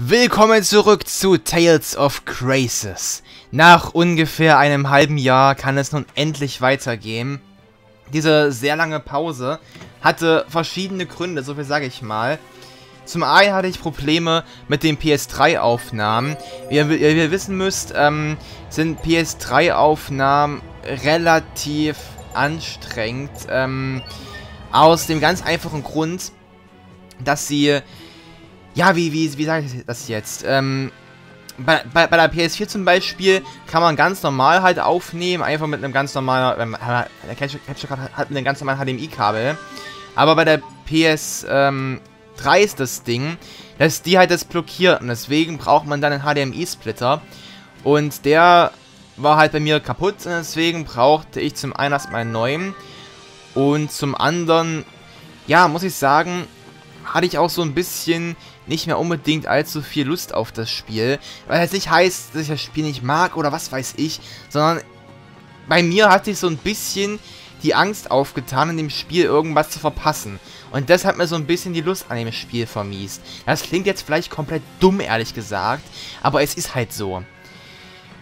Willkommen zurück zu Tales of Graces. Nach ungefähr einem halben Jahr kann es nun endlich weitergehen. Diese sehr lange Pause hatte verschiedene Gründe, so viel sage ich mal. Zum einen hatte ich Probleme mit den PS3-Aufnahmen. Wie, wie, ihr wissen müsst, ähm, sind PS3-Aufnahmen relativ anstrengend. Ähm, aus dem ganz einfachen Grund, dass sie ja, wie, wie, wie sage ich das jetzt? Ähm, bei, bei, bei, der PS4 zum Beispiel kann man ganz normal halt aufnehmen, einfach mit einem ganz normalen, ähm, der Capture, Capture hat einen ganz normalen HDMI-Kabel. Aber bei der PS3 ähm, ist das Ding, dass die halt das blockiert und deswegen braucht man dann einen HDMI-Splitter. Und der war halt bei mir kaputt und deswegen brauchte ich zum einen erstmal einen neuen. Und zum anderen, ja, muss ich sagen, hatte ich auch so ein bisschen nicht mehr unbedingt allzu viel Lust auf das Spiel. Weil das nicht heißt, dass ich das Spiel nicht mag oder was weiß ich, sondern bei mir hat sich so ein bisschen die Angst aufgetan, in dem Spiel irgendwas zu verpassen. Und das hat mir so ein bisschen die Lust an dem Spiel vermiest. Das klingt jetzt vielleicht komplett dumm, ehrlich gesagt, aber es ist halt so.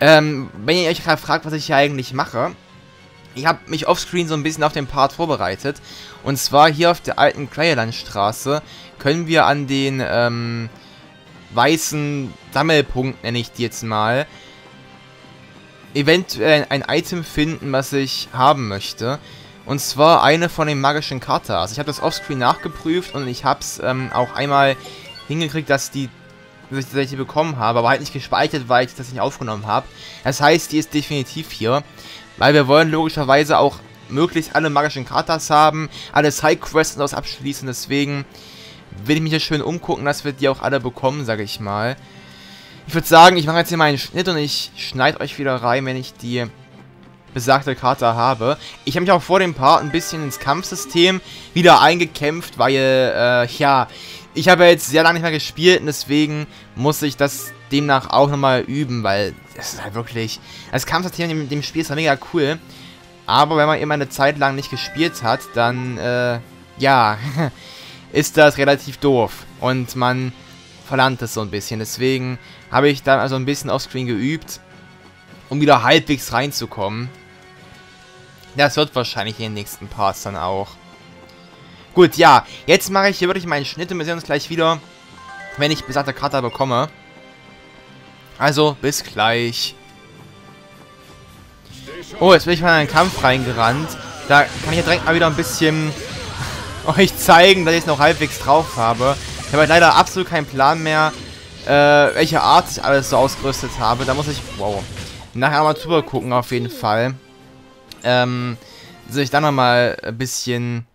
Ähm, wenn ihr euch gerade fragt, was ich hier eigentlich mache, ich habe mich offscreen so ein bisschen auf den Part vorbereitet. Und zwar hier auf der alten Kreierlandstraße können wir an den ähm, weißen Sammelpunkt, nenne ich die jetzt mal, eventuell ein Item finden, was ich haben möchte. Und zwar eine von den magischen Katas. Ich habe das offscreen nachgeprüft und ich habe es ähm, auch einmal hingekriegt, dass die dass ich, dass ich die bekommen habe, aber halt nicht gespeichert, weil ich das nicht aufgenommen habe. Das heißt, die ist definitiv hier. Weil wir wollen logischerweise auch möglichst alle magischen Katas haben, alle Sidequests und das abschließen, deswegen will ich mich hier schön umgucken, dass wir die auch alle bekommen, sage ich mal. Ich würde sagen, ich mache jetzt hier meinen Schnitt und ich schneide euch wieder rein, wenn ich die besagte Karte habe. Ich habe mich auch vor dem Part ein bisschen ins Kampfsystem wieder eingekämpft, weil, äh, ja, ich habe ja jetzt sehr lange nicht mehr gespielt und deswegen muss ich das demnach auch nochmal üben, weil das ist halt wirklich... Das Kampfsystem in dem Spiel ist halt mega cool, aber wenn man immer eine Zeit lang nicht gespielt hat, dann, äh, ja, ist das relativ doof und man verlernt es so ein bisschen. Deswegen habe ich dann also ein bisschen offscreen geübt, um wieder halbwegs reinzukommen. Das wird wahrscheinlich in den nächsten Parts dann auch. Gut, ja, jetzt mache ich hier wirklich meinen Schnitt und wir sehen uns gleich wieder, wenn ich besagte Karte bekomme. Also, bis gleich. Oh, jetzt bin ich mal in einen Kampf reingerannt. Da kann ich ja direkt mal wieder ein bisschen euch zeigen, dass ich es noch halbwegs drauf habe. Ich habe halt leider absolut keinen Plan mehr, äh, welche Art ich alles so ausgerüstet habe. Da muss ich, wow, nachher mal drüber gucken auf jeden Fall. Ähm, dass ich dann nochmal ein bisschen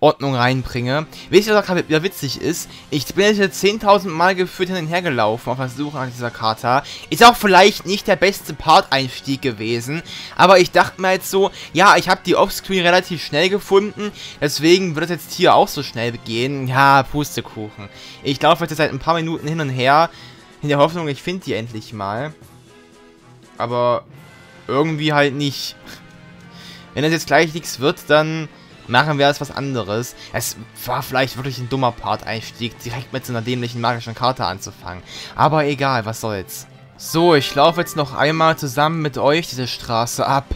Ordnung reinbringe. Wisst ihr, was wieder witzig ist? Ich bin jetzt 10.000 Mal geführt hin und her gelaufen auf der Suche nach dieser Karte. Ist auch vielleicht nicht der beste Part-Einstieg gewesen, aber ich dachte mir jetzt so, ja, ich habe die Offscreen relativ schnell gefunden, deswegen wird es jetzt hier auch so schnell gehen. Ja, Pustekuchen. Ich laufe jetzt seit ein paar Minuten hin und her, in der Hoffnung, ich finde die endlich mal. Aber irgendwie halt nicht. Wenn es jetzt gleich nichts wird, dann machen wir jetzt was anderes. Es war vielleicht wirklich ein dummer Part-Einstieg, direkt mit so einer dämlichen magischen Karte anzufangen. Aber egal, was soll's. So, ich laufe jetzt noch einmal zusammen mit euch diese Straße ab.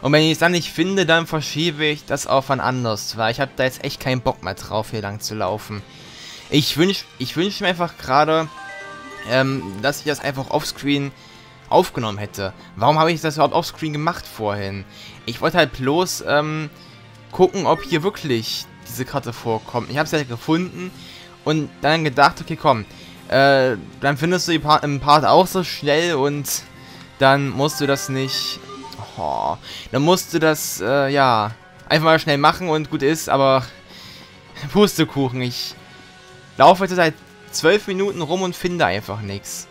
Und wenn ich es dann nicht finde, dann verschiebe ich das auf ein anderes, weil ich habe da jetzt echt keinen Bock mehr drauf, hier lang zu laufen. Ich wünsche ich wünsch mir einfach gerade, ähm, dass ich das einfach offscreen aufgenommen hätte. Warum habe ich das überhaupt offscreen gemacht vorhin? Ich wollte halt bloß, ähm, gucken, ob hier wirklich diese Karte vorkommt. Ich habe sie ja gefunden und dann gedacht, okay, komm, äh, dann findest du die Part im Part auch so schnell und dann musst du das nicht, oh, dann musst du das, äh, ja, einfach mal schnell machen und gut ist, aber Pustekuchen, ich laufe jetzt seit zwölf Minuten rum und finde einfach nichts.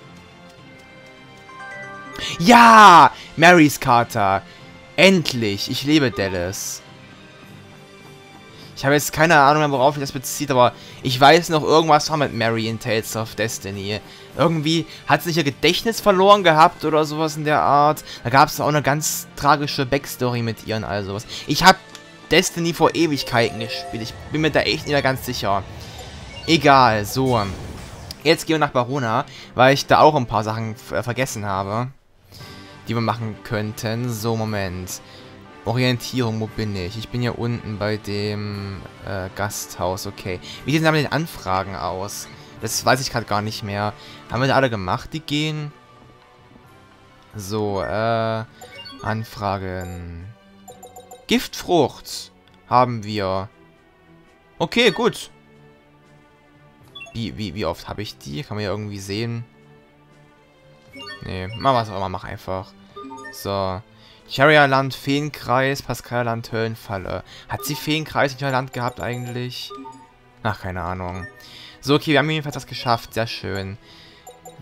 Ja! Marys Karte. Endlich! Ich liebe Dallas. Ich habe jetzt keine Ahnung mehr, worauf ich das bezieht, aber ich weiß noch, irgendwas war mit Mary in Tales of Destiny. Irgendwie hat sie ihr Gedächtnis verloren gehabt oder sowas in der Art. Da gab es auch eine ganz tragische Backstory mit ihr und all sowas. Ich habe Destiny vor Ewigkeiten gespielt. Ich bin mir da echt nicht mehr ganz sicher. Egal, so. Jetzt gehen wir nach Barona, weil ich da auch ein paar Sachen vergessen habe, die wir machen könnten. So, Moment. Orientierung, wo bin ich? Ich bin hier unten bei dem äh, Gasthaus, okay. Wie sieht es mit den Anfragen aus? Das weiß ich gerade gar nicht mehr. Haben wir da alle gemacht, die gehen? So, äh, Anfragen. Giftfrucht haben wir. Okay, gut. Wie, wie, wie oft habe ich die? Kann man ja irgendwie sehen. Nee, mach was auch immer, mach einfach. So. Charialand, Feenkreis, Pascalland, Höllenfalle. Hat sie Feenkreis in Charialand gehabt eigentlich? Ach, keine Ahnung. So, okay, wir haben jedenfalls das geschafft. Sehr schön.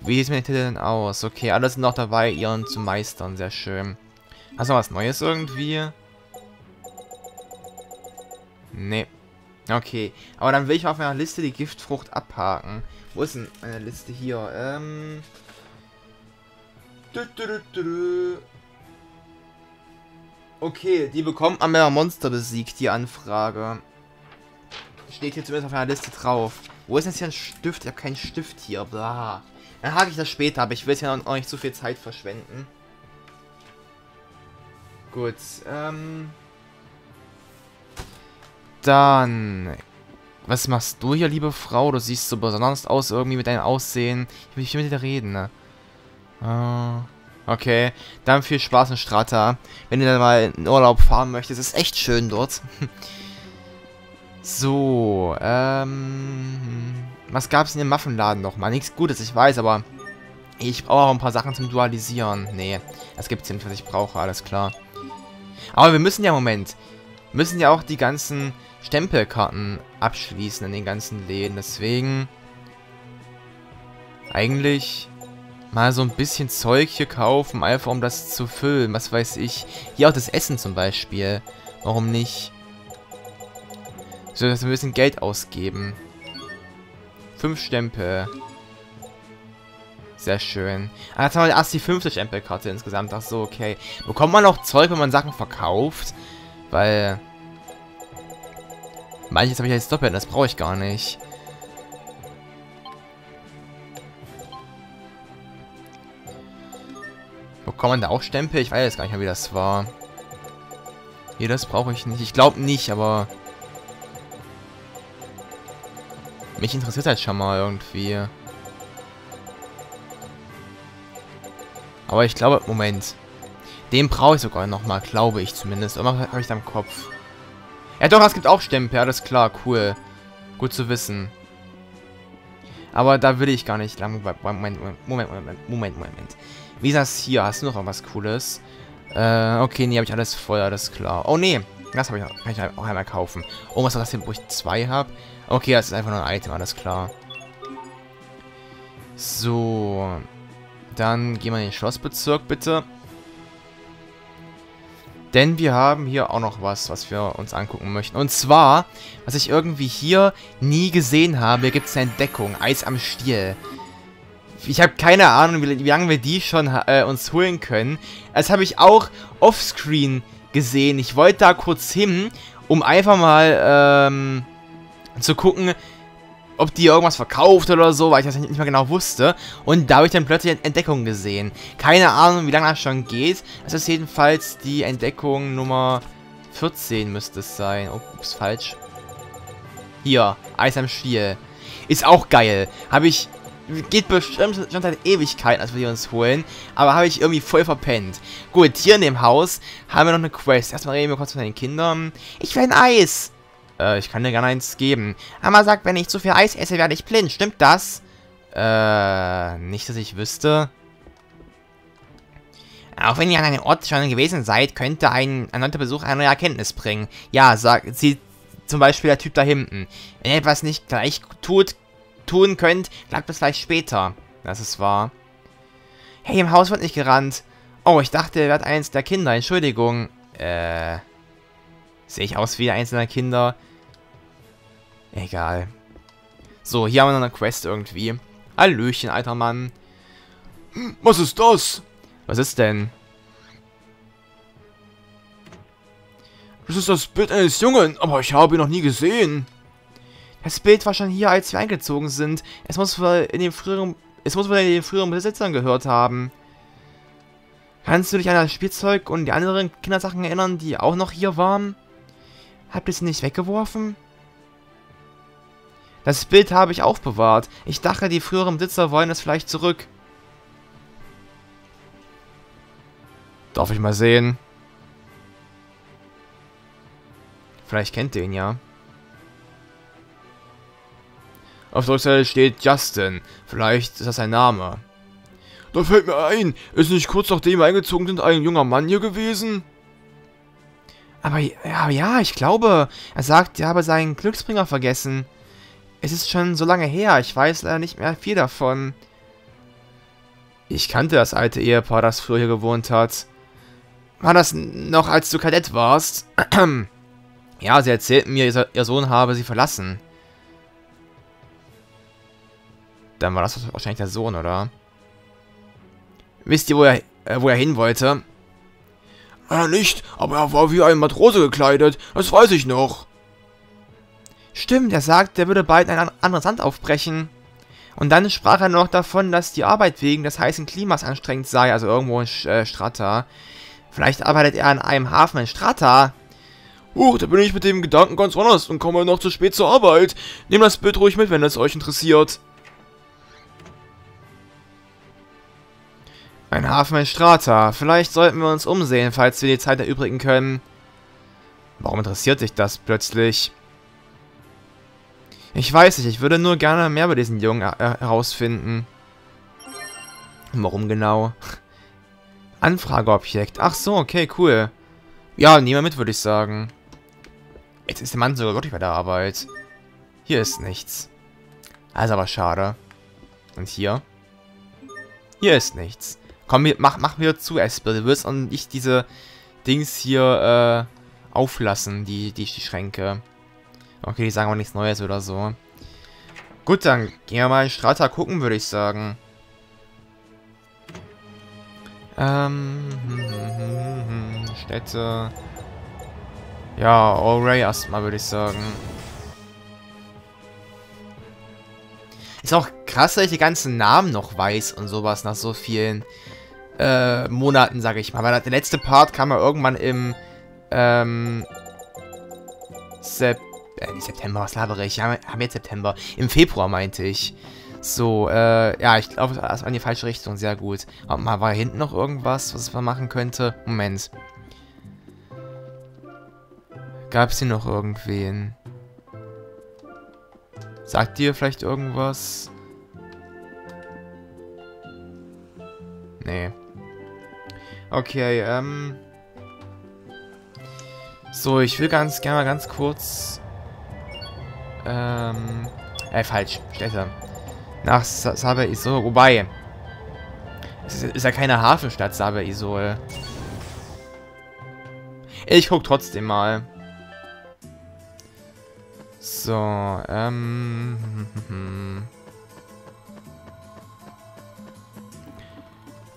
Wie sieht es mit den Titeln aus? Okay, alle sind noch dabei, ihren zu meistern. Sehr schön. Hast du noch was Neues irgendwie? Nee. Okay, aber dann will ich auf meiner Liste die Giftfrucht abhaken. Wo ist denn meine Liste hier? Ähm... Okay, die bekommt man, wenn man Monster besiegt, die Anfrage. Steht hier zumindest auf meiner Liste drauf. Wo ist denn jetzt hier ein Stift? Ich habe keinen Stift hier. Bla. Dann hake ich das später, aber ich will jetzt ja noch nicht zu viel Zeit verschwenden. Gut, ähm... Dann... Was machst du hier, liebe Frau? Du siehst so besonders aus irgendwie mit deinem Aussehen. Ich will nicht mit dir reden, ne? Uh, okay. Dann viel Spaß in Strata. Wenn du dann mal in Urlaub fahren möchtest, ist echt schön dort. so, ähm... Was gab es in dem Muffenladen nochmal? Nichts Gutes, ich weiß, aber... Ich brauche auch ein paar Sachen zum Dualisieren. Nee, das gibt es nicht, was ich brauche, alles klar. Aber wir müssen ja, Moment, müssen ja auch die ganzen Stempelkarten abschließen in den ganzen Läden. Deswegen eigentlich mal so ein bisschen Zeug hier kaufen, einfach um das zu füllen. Was weiß ich. Hier auch das Essen zum Beispiel. Warum nicht? So, dass wir ein bisschen Geld ausgeben. Fünf Stempel. Sehr schön. Ah, jetzt haben wir erst die fünfte Stempelkarte insgesamt. Ach so, okay. Bekommt man auch Zeug, wenn man Sachen verkauft? Weil... Manches habe ich jetzt doppelt, das brauche ich gar nicht. Bekommt man da auch Stempel? Ich weiß jetzt gar nicht mehr, wie das war. Hier, das brauche ich nicht. Ich glaube nicht, aber... Mich interessiert halt schon mal irgendwie. Aber ich glaube, Moment. Den brauche ich sogar nochmal, glaube ich zumindest. Immer habe ich da im Kopf. Ja doch, es gibt auch Stempel, alles klar, cool. Gut zu wissen. Aber da will ich gar nicht lang... Moment, Moment, Moment, Moment, Moment. Wie ist das hier? Hast du noch was Cooles? Äh, okay, nee, habe ich alles voll, alles klar. Oh, nee. Das ich, kann ich auch einmal kaufen. Oh, was ist das hier, wo ich zwei habe? Okay, das ist einfach nur ein Item, alles klar. So. Dann gehen wir in den Schlossbezirk, bitte. Denn wir haben hier auch noch was, was wir uns angucken möchten. Und zwar, was ich irgendwie hier nie gesehen habe, gibt es eine Entdeckung. Eis am Stiel. Ich habe keine Ahnung, wie, wie, lange wir die schon äh, uns holen können. Das habe ich auch offscreen gesehen. Ich wollte da kurz hin, um einfach mal ähm, zu gucken, ob die irgendwas verkauft oder so, weil ich das nicht mehr genau wusste. Und da habe ich dann plötzlich Entdeckung gesehen. Keine Ahnung, wie lange das schon geht. Das ist jedenfalls die Entdeckung Nummer 14 müsste es sein. Oh, ups, falsch. Hier, Eis am Stiel. Ist auch geil. Habe ich... Geht bestimmt schon seit Ewigkeiten, als wir die uns holen. Aber habe ich irgendwie voll verpennt. Gut, hier in dem Haus haben wir noch eine Quest. Erstmal reden wir kurz mit den Kindern. Ich will ein Eis. Äh, ich kann dir gerne eins geben. Mama sagt, wenn ich zu viel Eis esse, werde ich blind. Stimmt das? Äh, nicht, dass ich wüsste. Auch wenn ihr an einem Ort schon gewesen seid, könnte ein erneuter Besuch eine neue Erkenntnis bringen. Ja, sagt sie zum Beispiel der Typ da hinten. Wenn ihr etwas nicht gleich tut, tun könnt, klappt es vielleicht später. Das ist wahr. Hey, im Haus wird nicht gerannt. Oh, ich dachte, er wird eins der Kinder. Entschuldigung. Äh... Sehe ich aus wie einzelne Kinder? Egal. So, hier haben wir noch eine Quest irgendwie. Hallöchen, alter Mann. Was ist das? Was ist denn? Das ist das Bild eines Jungen, aber ich habe ihn noch nie gesehen. Das Bild war schon hier, als wir eingezogen sind. Es muss wohl in den früheren, es muss wohl in den früheren Besitzern gehört haben. Kannst du dich an das Spielzeug und die anderen Kindersachen erinnern, die auch noch hier waren? Habt ihr sie nicht weggeworfen? Das Bild habe ich aufbewahrt. Ich dachte, die früheren Besitzer wollen es vielleicht zurück. Darf ich mal sehen? Vielleicht kennt ihr ihn ja. Auf der Rückseite steht Justin. Vielleicht ist das sein Name. Da fällt mir ein, ist nicht kurz nachdem wir eingezogen sind ein junger Mann hier gewesen? Aber ja, ja, ich glaube, er sagt, er habe seinen Glücksbringer vergessen. Es ist schon so lange her, ich weiß leider nicht mehr viel davon. Ich kannte das alte Ehepaar, das früher hier gewohnt hat. War das noch, als du Kadett warst? ja, sie erzählten mir, ihr Sohn habe sie verlassen. Dann war das wahrscheinlich der Sohn, oder? Wisst ihr, wo er, äh, wo er hin wollte? Ja, nicht, aber er war wie ein Matrose gekleidet, das weiß ich noch. Stimmt, er sagt, er würde bald ein anderes Land aufbrechen. Und dann sprach er noch davon, dass die Arbeit wegen des heißen Klimas anstrengend sei, also irgendwo in äh, Strata. Vielleicht arbeitet er an einem Hafen in Strata. Huch, da bin ich mit dem Gedanken ganz anders und komme noch zu spät zur Arbeit. Nehmt das Bild ruhig mit, wenn es euch interessiert. Ein Hafen in Strata. Vielleicht sollten wir uns umsehen, falls wir die Zeit erübrigen können. Warum interessiert dich das plötzlich? Ich weiß nicht, ich würde nur gerne mehr über diesen Jungen herausfinden. Warum genau? Anfrageobjekt. Ach so, okay, cool. Ja, nehmen wir mit, würde ich sagen. Jetzt ist der Mann sogar wirklich bei der Arbeit. Hier ist nichts. Also aber schade. Und hier? Hier ist nichts. Komm, mach, mach mir zu, Esper. Du wirst auch nicht diese Dings hier äh, auflassen, die, die, die Schränke. Okay, die sagen auch nichts Neues oder so. Gut, dann gehen wir mal in Strata gucken, würde ich sagen. Ähm, hm, hm, hm, Städte. Ja, Allray erstmal, würde ich sagen. Ist auch krass, dass ich die ganzen Namen noch weiß und sowas nach so vielen äh, Monaten, sage ich mal. Weil der letzte Part kam ja irgendwann im ähm, Sep äh, September, was labere ich? Haben jetzt September. Im Februar meinte ich. So, äh, ja, ich glaube, das war in die falsche Richtung. Sehr gut. Aber mal war hinten noch irgendwas, was man machen könnte? Moment. Gab es hier noch irgendwen? Sagt ihr vielleicht irgendwas? Nee. Okay, ähm... So, ich will ganz gerne mal ganz kurz... Ähm... Äh, falsch. Städte nach Saber Isol. Wobei, es ist, ist ja keine Hafenstadt, Saber Isol. Ich guck trotzdem mal. So, ähm...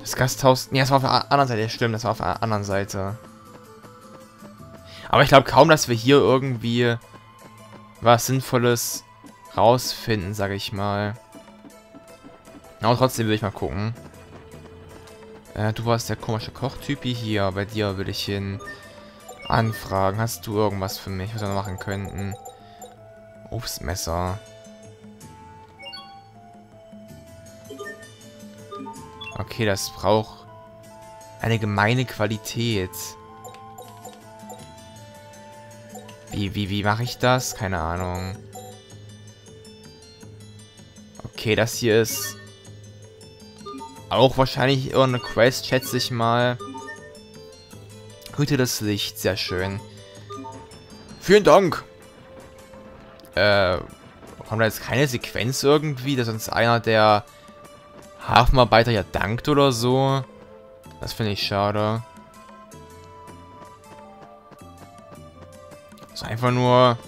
Das Gasthaus... Nee, das war auf der anderen Seite. Stimmt, das war auf der anderen Seite. Aber ich glaube kaum, dass wir hier irgendwie was Sinnvolles rausfinden, sage ich mal. Aber trotzdem will ich mal gucken. Äh, du warst der komische Kochtypi hier. Bei dir würde ich hin anfragen. Hast du irgendwas für mich, was wir machen könnten? Obstmesser. Okay, das braucht eine gemeine Qualität. Wie, wie, wie mache ich das? Keine Ahnung. Okay, das hier ist auch wahrscheinlich irgendeine Quest, schätze ich mal. Hüte das Licht, sehr schön. Vielen Dank. Äh, kommt da jetzt keine Sequenz irgendwie, dass uns einer der Hafenarbeiter ja dankt oder so? Das finde ich schade. Das ist einfach nur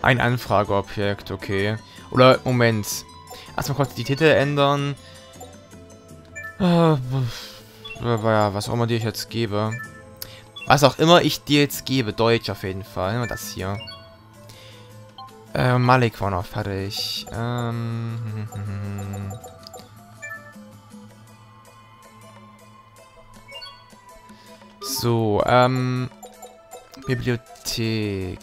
ein Anfrageobjekt, okay. Oder, Moment. Erstmal kurz die Titel ändern. Äh, was auch immer dir ich jetzt gebe. Was auch immer ich dir jetzt gebe. Deutsch auf jeden Fall. Das hier. Äh, Malik war noch fertig. Ähm... So, ähm... Bibliothek.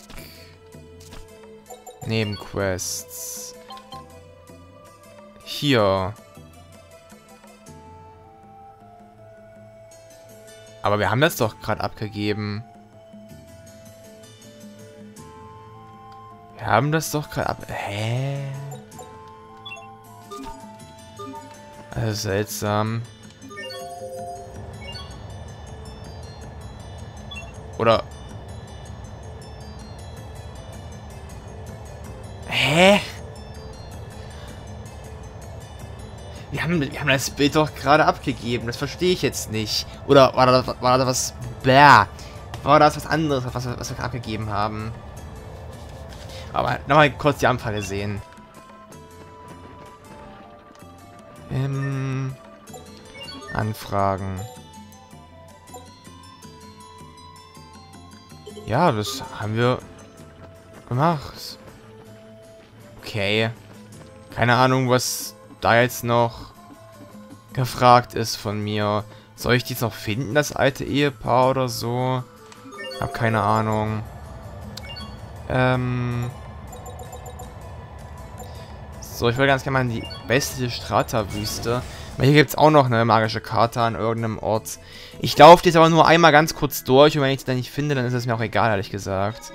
Nebenquests. Hier. Aber wir haben das doch gerade abgegeben. Wir haben das doch gerade ab... Hä? Also seltsam. Oder... Hä? Wir haben, wir haben das Bild doch gerade abgegeben. Das verstehe ich jetzt nicht. Oder war da, war da was... Bäh. War das was anderes, was, was wir abgegeben haben? Aber nochmal kurz die Anfrage sehen. Ähm, Anfragen. Ja, das haben wir gemacht. Okay. Keine Ahnung, was da jetzt noch gefragt ist von mir. Soll ich dies noch finden, das alte Ehepaar oder so? Hab keine Ahnung. Ähm... So, ich will ganz gerne mal in die beste Strata-Wüste. Weil hier gibt es auch noch eine magische Karte an irgendeinem Ort. Ich laufe jetzt aber nur einmal ganz kurz durch und wenn ich es dann nicht finde, dann ist es mir auch egal, ehrlich gesagt.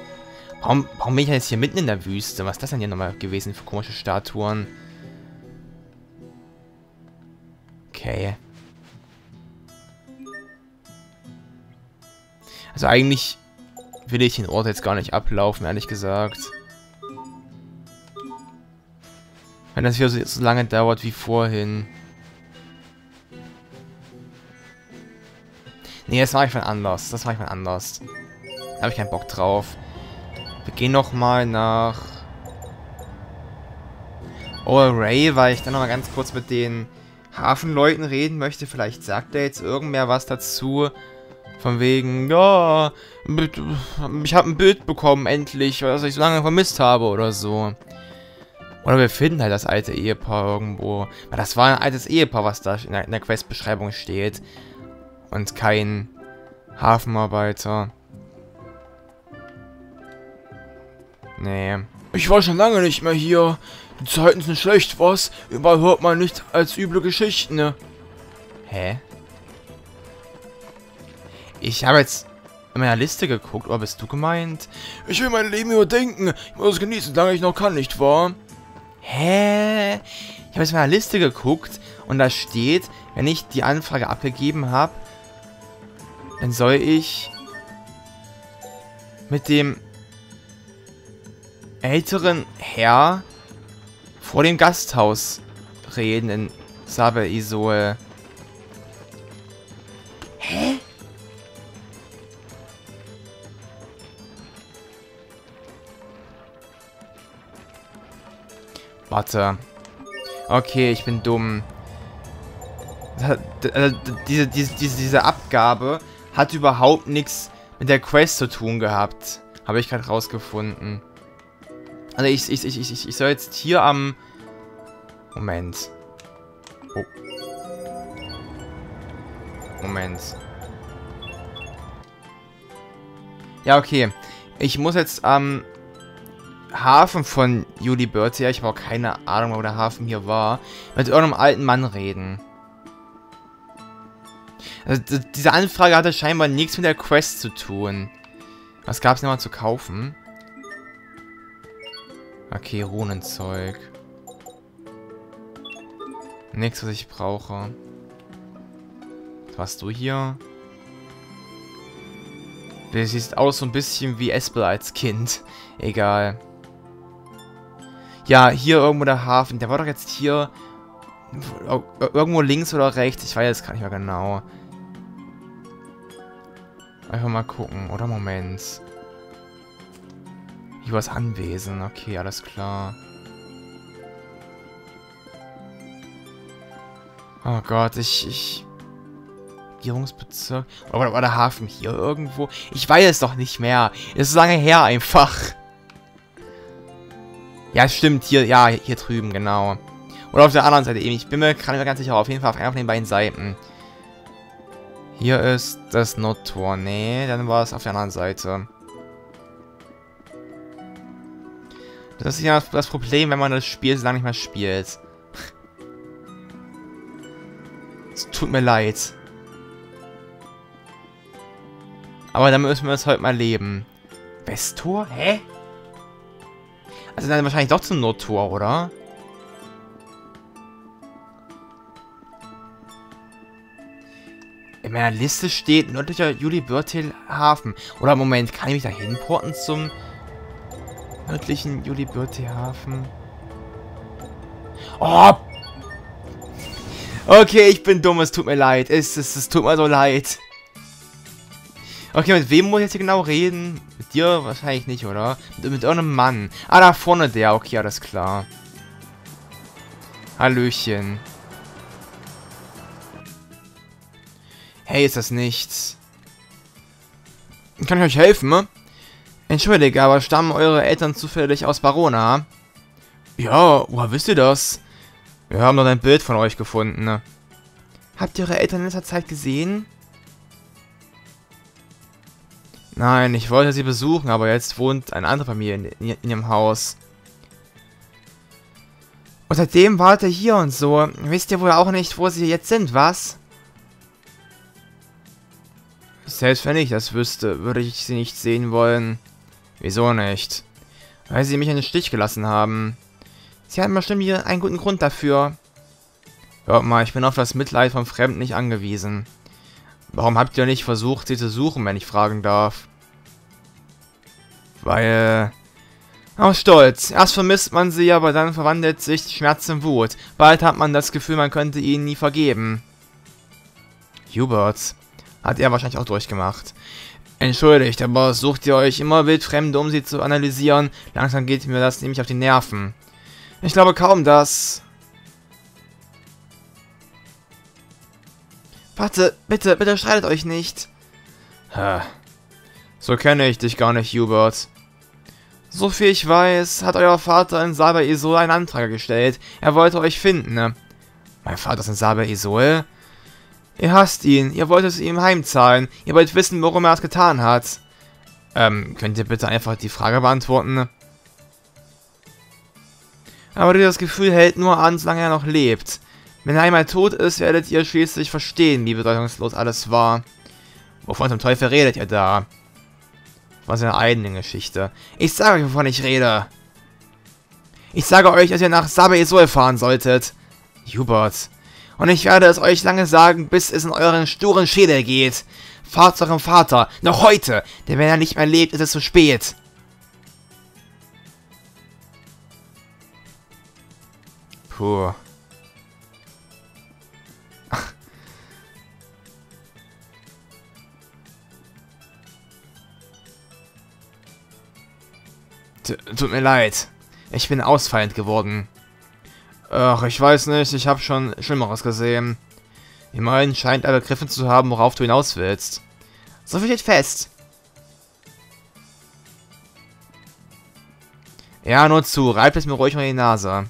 Warum, warum bin ich jetzt hier mitten in der Wüste? Was ist das denn hier nochmal gewesen für komische Statuen? Okay. Also eigentlich will ich den Ort jetzt gar nicht ablaufen, ehrlich gesagt. Wenn das wieder so, so lange dauert wie vorhin. Nee, das mache ich mal anders. Das mache ich mal anders. Da habe ich keinen Bock drauf. Wir gehen nochmal nach... Ray, weil ich dann nochmal ganz kurz mit den Hafenleuten reden möchte. Vielleicht sagt er jetzt irgendwer was dazu. Von wegen, ja, ich habe ein Bild bekommen, endlich, was ich so lange vermisst habe oder so. Oder wir finden halt das alte Ehepaar irgendwo. Weil das war ein altes Ehepaar, was da in der, in der Questbeschreibung steht. Und kein Hafenarbeiter. Nee. Ich war schon lange nicht mehr hier. Die Zeiten sind schlecht, was? Überall hört man nichts als üble Geschichten, ne? Hä? Ich habe jetzt in meiner Liste geguckt, oder bist du gemeint? Ich will mein Leben überdenken. Ich muss es genießen, solange ich noch kann, nicht wahr? Hä? Ich habe jetzt in meiner Liste geguckt und da steht, wenn ich die Anfrage abgegeben habe, dann soll ich mit dem älteren Herr vor dem Gasthaus reden in Sabe Isol. Hä? Warte. Okay, ich bin dumm. Also, diese, diese, diese, diese Abgabe hat überhaupt nichts mit der Quest zu tun gehabt. Habe ich gerade rausgefunden. Also ich, ich, ich, ich, ich soll jetzt hier am... Moment. Oh. Moment. Ja, okay. Ich muss jetzt am Hafen von Julie Birte, ich habe auch keine Ahnung, wo der Hafen hier war, mit irgendeinem alten Mann reden. Also, diese Anfrage hatte scheinbar nichts mit der Quest zu tun. Was gab es noch mal zu kaufen? Okay, Runenzeug. Nichts, was ich brauche. Was hast du hier? Du siehst aus so ein bisschen wie Espel als Kind. Egal. Ja, hier irgendwo der Hafen. Der war doch jetzt hier... Irgendwo links oder rechts. Ich weiß jetzt gar nicht mehr genau. Einfach mal gucken. Oder Moment. Hier war das Anwesen. Okay, alles klar. Oh Gott, ich... ich Regierungsbezirk. Oder war der Hafen hier irgendwo? Ich weiß es doch nicht mehr. Es ist lange her einfach. Ja, stimmt, hier, ja, hier drüben, genau. Oder auf der anderen Seite eben. Ich bin mir gerade ganz sicher, auf jeden Fall auf einer von den beiden Seiten. Hier ist das Nordtor. Nee, dann war es auf der anderen Seite. Das ist ja das Problem, wenn man das Spiel so lange nicht mehr spielt. es tut mir leid. Aber dann müssen wir es heute mal leben. Westtor? Hä? Also dann wahrscheinlich doch zum Nordtor, oder? In meiner Liste steht nördlicher Juli-Börtil Hafen. Oder Moment, kann ich mich da hinporten zum nördlichen Juli-Börtil Hafen? Oh! Okay, ich bin dumm, es tut mir leid. Es, es, es tut mir so leid. Okay, mit wem muss ich jetzt hier genau reden? Mit dir wahrscheinlich nicht, oder? Mit, mit irgendeinem Mann. Ah, da vorne der. Okay, alles klar. Hallöchen. Hey, ist das nichts? Kann ich euch helfen, ne? Entschuldige, aber stammen eure Eltern zufällig aus Barona? Ja, woher wisst ihr das? Wir haben doch ein Bild von euch gefunden, ne? Habt ihr eure Eltern in letzter Zeit gesehen? Nein, ich wollte sie besuchen, aber jetzt wohnt eine andere Familie in, in, in ihrem Haus. Und seitdem wart ihr hier und so. Wisst ihr wohl auch nicht, wo sie jetzt sind, was? Selbst wenn ich das wüsste, würde ich sie nicht sehen wollen. Wieso nicht? Weil sie mich in den Stich gelassen haben. Sie hatten bestimmt hier einen guten Grund dafür. Hört mal, ich bin auf das Mitleid von Fremden nicht angewiesen. Warum habt ihr nicht versucht, sie zu suchen, wenn ich fragen darf? Weil... Aus Stolz. Erst vermisst man sie, aber dann verwandelt sich Schmerz in Wut. Bald hat man das Gefühl, man könnte ihnen nie vergeben. Hubert. Hat er wahrscheinlich auch durchgemacht. Entschuldigt, aber sucht ihr euch immer wildfremde, um sie zu analysieren? Langsam geht mir das nämlich auf die Nerven. Ich glaube kaum, dass... Warte, bitte, bitte streitet euch nicht. Ha. So kenne ich dich gar nicht, Hubert. So viel ich weiß, hat euer Vater in Saber Isol einen Antrag gestellt. Er wollte euch finden, ne? Mein Vater ist in Saber Isol? Ihr hasst ihn. Ihr wollt es ihm heimzahlen. Ihr wollt wissen, warum er es getan hat. Ähm, könnt ihr bitte einfach die Frage beantworten? Aber dieses Gefühl hält nur an, solange er noch lebt. Wenn er einmal tot ist, werdet ihr schließlich verstehen, wie bedeutungslos alles war. Wovon zum Teufel redet ihr da? Was eine eigene Geschichte. Ich sage euch, wovon ich rede. Ich sage euch, dass ihr nach Sabe Isol fahren solltet. Hubert, und ich werde es euch lange sagen, bis es in euren sturen Schädel geht. Fahrt zu eurem Vater, noch heute, denn wenn er nicht mehr lebt, ist es zu spät. Puh. Tut mir leid. Ich bin ausfallend geworden. Ach, ich weiß nicht, ich habe schon Schlimmeres gesehen. Immerhin scheint er begriffen zu haben, worauf du hinaus willst. So viel steht fest. Ja, nur zu. Reibt es mir ruhig mal die Nase.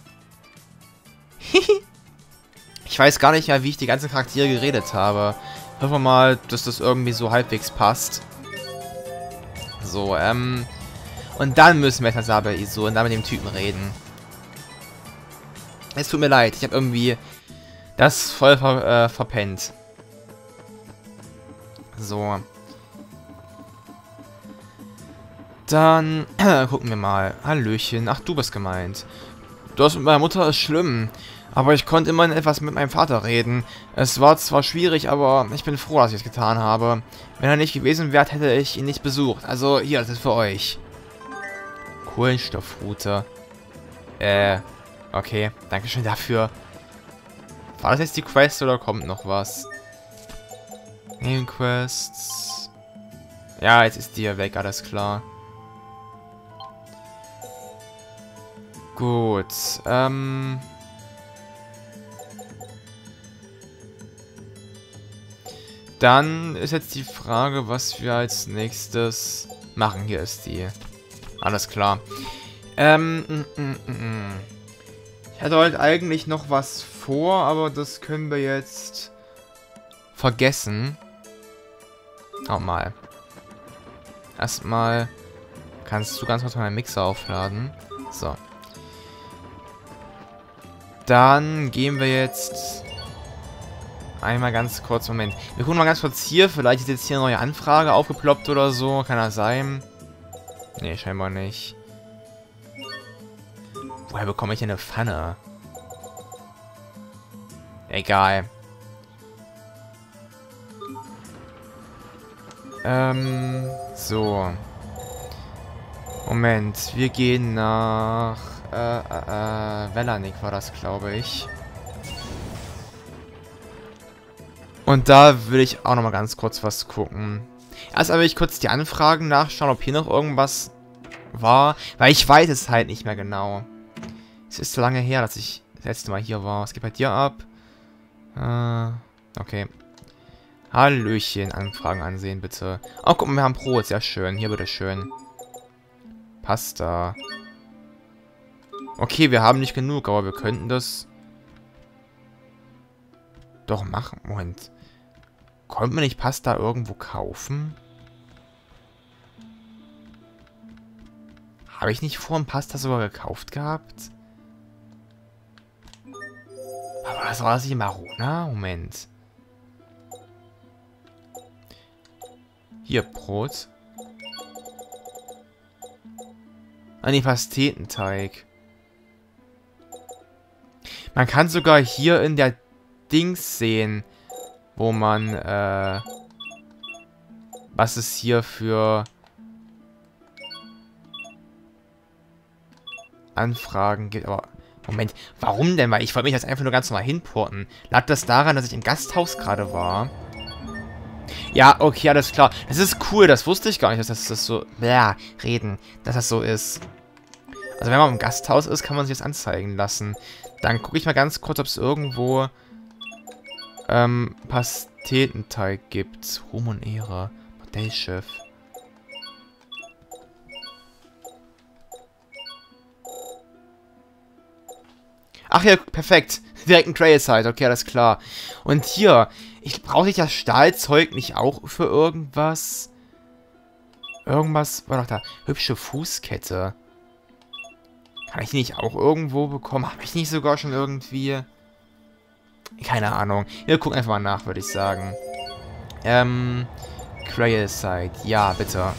ich weiß gar nicht mehr, wie ich die ganzen Charaktere geredet habe. Hoffen wir mal, dass das irgendwie so halbwegs passt. So, ähm... Und dann müssen wir jetzt mit Saber Iso und dann mit dem Typen reden. Es tut mir leid, ich habe irgendwie das voll ver äh, verpennt. So. Dann gucken wir mal. Hallöchen. Ach, du bist gemeint. Das mit meiner Mutter ist schlimm. Aber ich konnte immerhin etwas mit meinem Vater reden. Es war zwar schwierig, aber ich bin froh, dass ich es getan habe. Wenn er nicht gewesen wäre, hätte ich ihn nicht besucht. Also hier, das ist für euch. Kohlenstoffroute. Äh, Okay, danke schön dafür. War das jetzt die Quest oder kommt noch was? Nebenquests. Ja, jetzt ist die ja weg, alles klar. Gut, ähm... Dann ist jetzt die Frage, was wir als nächstes machen. Hier ist die. Alles klar. Ähm, mm, mm, mm, ich hatte heute eigentlich noch was vor, aber das können wir jetzt vergessen. Auch mal. Erstmal kannst du ganz kurz meinen Mixer aufladen. So. Dann gehen wir jetzt einmal ganz kurz, Moment. Wir gucken mal ganz kurz hier. Vielleicht ist jetzt hier eine neue Anfrage aufgeploppt oder so. Kann das sein? Nee, scheinbar nicht. Woher bekomme ich eine Pfanne? Egal. Ähm, so. Moment, wir gehen nach... Äh, äh, äh, Velanik war das, glaube ich. Und da will ich auch nochmal ganz kurz was gucken. Erst will ich kurz die Anfragen nachschauen, ob hier noch irgendwas war. Weil ich weiß es halt nicht mehr genau. Es ist so lange her, dass ich das letzte Mal hier war. Was geht bei dir ab? Äh, okay. Hallöchen, Anfragen ansehen, bitte. Oh, guck mal, wir haben Brot. Sehr schön. Hier, bitteschön. Pasta. Okay, wir haben nicht genug, aber wir könnten das doch machen. Moment. Konnten wir nicht Pasta irgendwo kaufen? Habe ich nicht vorhin Pasta sogar gekauft gehabt? Aber das war das in Marona? Moment. Hier, Brot. Ah, nee, Pastetenteig. Man kann sogar hier in der Dings sehen, wo man, äh, was es hier für Anfragen gibt. Aber, Moment, warum denn? Weil ich wollte mich jetzt einfach nur ganz normal hinporten. Lag das daran, dass ich im Gasthaus gerade war? Ja, okay, alles klar. Das ist cool, das wusste ich gar nicht, dass das so... Ja, reden, dass das so ist. Also wenn man im Gasthaus ist, kann man sich das anzeigen lassen. Dann gucke ich mal ganz kurz, ob es irgendwo ähm, Pastetenteig gibt. Ruhm und Ehre. Modellchef. Ach ja, perfekt. Direkt ein Trailside, okay, alles klar. Und hier, ich brauche ich das Stahlzeug nicht auch für irgendwas? Irgendwas war doch da. Hübsche Fußkette. Kann ich nicht auch irgendwo bekommen? Habe ich nicht sogar schon irgendwie... Keine Ahnung. Wir gucken einfach mal nach, würde ich sagen. Ähm... Crailside. Ja, bitte.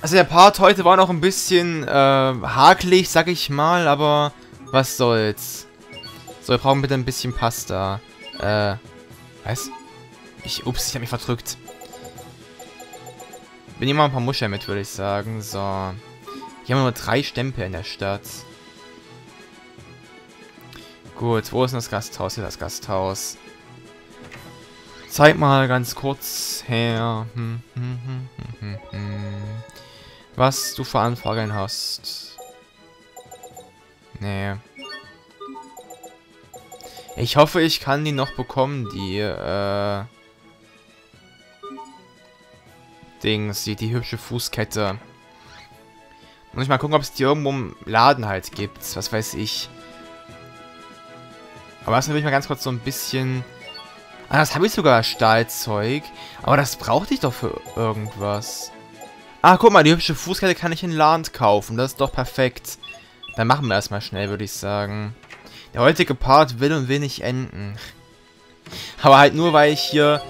Also der Part heute war noch ein bisschen äh, hakelig, sag ich mal, aber was soll's. So, wir brauchen bitte ein bisschen Pasta. Äh, was? Ich, ups, ich habe mich verdrückt. Wir nehmen mal ein paar Muscheln mit, würde ich sagen. So. Hier haben wir nur drei Stempel in der Stadt. Gut, wo ist denn das Gasthaus? Hier das Gasthaus. Zeig mal ganz kurz her. Hm, hm, hm, Was du für Anfragen hast. Nee. Ich hoffe, ich kann die noch bekommen, die, äh... Dings, die, die hübsche Fußkette. Muss ich mal gucken, ob es die irgendwo im Laden halt gibt. Was weiß ich. Aber erstmal will ich mal ganz kurz so ein bisschen... Ah, das habe ich sogar, Stahlzeug. Aber das brauchte ich doch für irgendwas. Ah, guck mal, die hübsche Fußkette kann ich in Land kaufen. Das ist doch perfekt. Dann machen wir erstmal schnell, würde ich sagen. Der heutige Part will und will nicht enden. Aber halt nur, weil ich hier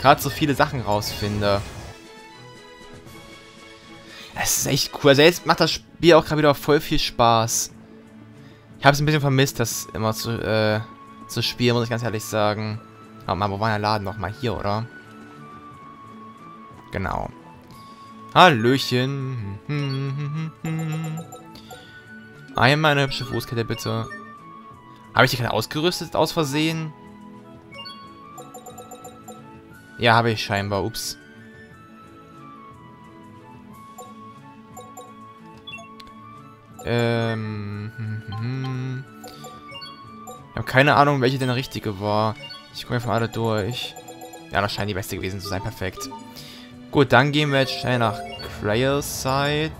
gerade so viele Sachen rausfinde. Es ist echt cool. Also jetzt macht das Spiel auch gerade wieder voll viel Spaß. Ich habe es ein bisschen vermisst, das immer zu, äh, zu spielen, muss ich ganz ehrlich sagen. Warte mal, wo war der Laden nochmal? Hier, oder? Genau. Hallöchen. Einmal eine hübsche Fußkette, bitte. Habe ich die gerade ausgerüstet aus Versehen? Ja, habe ich scheinbar. Ups. Ähm. Hm, hm, hm. Ich habe keine Ahnung, welche denn richtige war. Ich gucke einfach alle durch. Ja, das scheint die beste gewesen zu sein. Perfekt. Gut, dann gehen wir jetzt schnell nach Trailside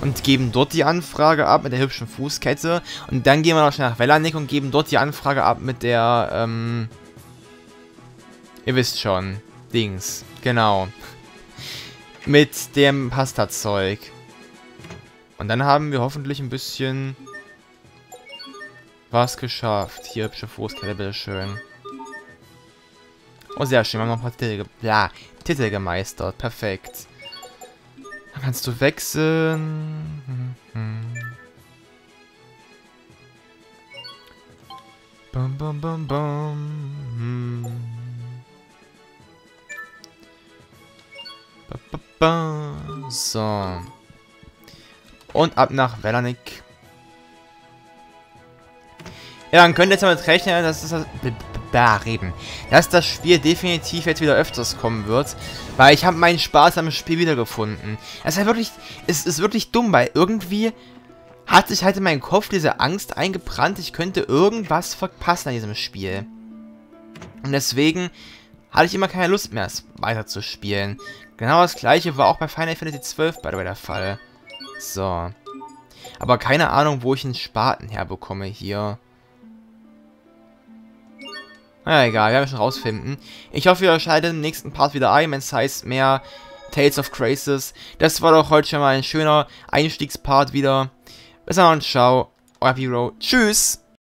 und geben dort die Anfrage ab mit der hübschen Fußkette. Und dann gehen wir noch schnell nach Velanik und geben dort die Anfrage ab mit der, ähm, ihr wisst schon, Dings, genau. Mit dem Pasta-Zeug. Und dann haben wir hoffentlich ein bisschen was geschafft. Hier hübsche Fußkette, bitteschön. Oh, sehr schön. Wir haben noch ein paar Titel, ja, Titel gemeistert. Perfekt. Dann kannst du wechseln. Bum, bum, bum, bum. So. Und ab nach Velanik. Ja, dann könnt ihr jetzt damit rechnen, dass das da reden. Dass das Spiel definitiv jetzt wieder öfters kommen wird, weil ich habe meinen Spaß am Spiel wiedergefunden. Es ist wirklich, es ist wirklich dumm, weil irgendwie hat sich halt in meinem Kopf diese Angst eingebrannt, ich könnte irgendwas verpassen an diesem Spiel. Und deswegen hatte ich immer keine Lust mehr, es weiter zu spielen. Genau das gleiche war auch bei Final Fantasy XII by the way der Fall. So. Aber keine Ahnung, wo ich einen Spaten herbekomme hier. Naja, egal, wir werden schon rausfinden. Ich hoffe, ihr schaltet im nächsten Part wieder ein, wenn es heißt mehr Tales of Crisis. Das war doch heute schon mal ein schöner Einstiegspart wieder. Bis dann und ciao, euer Hero. Tschüss!